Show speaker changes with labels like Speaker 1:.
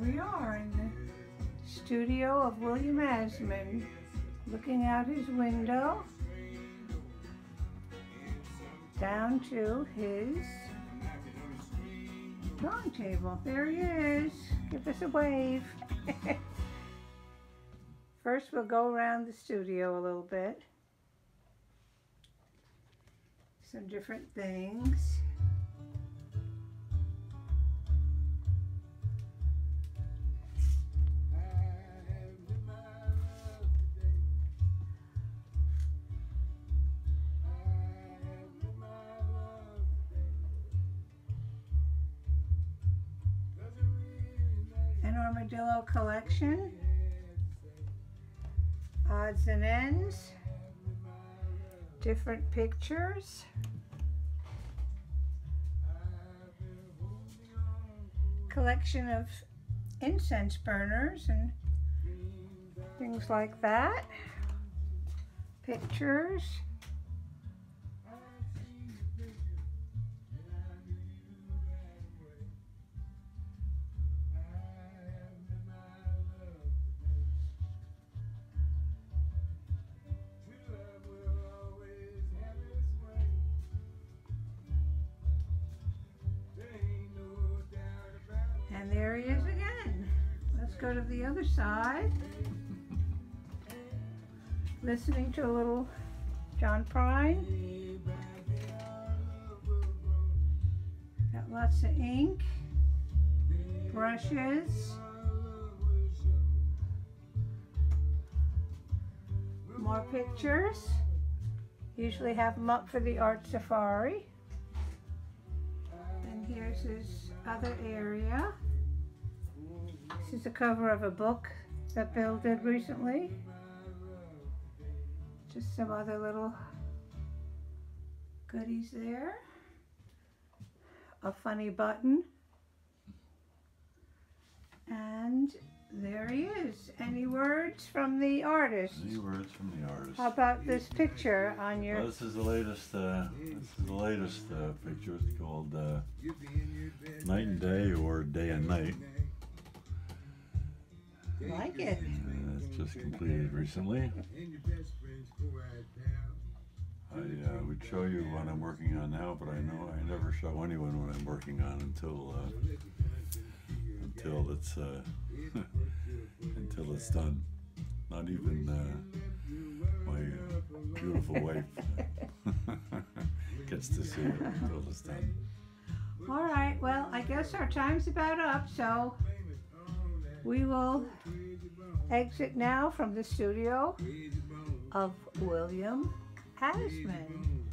Speaker 1: we are in the studio of William Asman, looking out his window down to his drawing table. There he is. Give us a wave. First, we'll go around the studio a little bit. Some different things. Armadillo collection. Odds and ends. Different pictures. Collection of incense burners and things like that. Pictures. And there he is again. Let's go to the other side. Listening to a little John Prine. Got lots of ink, brushes, more pictures. Usually have them up for the art safari. And here's his other area. This is a cover of a book that Bill did recently. Just some other little goodies there. A funny button. And there he is. Any words from the artist?
Speaker 2: Any words from the artist?
Speaker 1: How about this picture on your
Speaker 2: Well, this is the latest. Uh, this is the latest uh, picture. It's called uh, "Night and Day" or "Day and Night."
Speaker 1: Like it?
Speaker 2: It's just completed recently. I uh, would show you what I'm working on now, but I know I never show anyone what I'm working on until uh, until it's uh, until it's done. Not even uh, my beautiful wife gets to see it until it's done.
Speaker 1: All right, well, I guess our time's about up, so we will exit now from the studio of William Asman.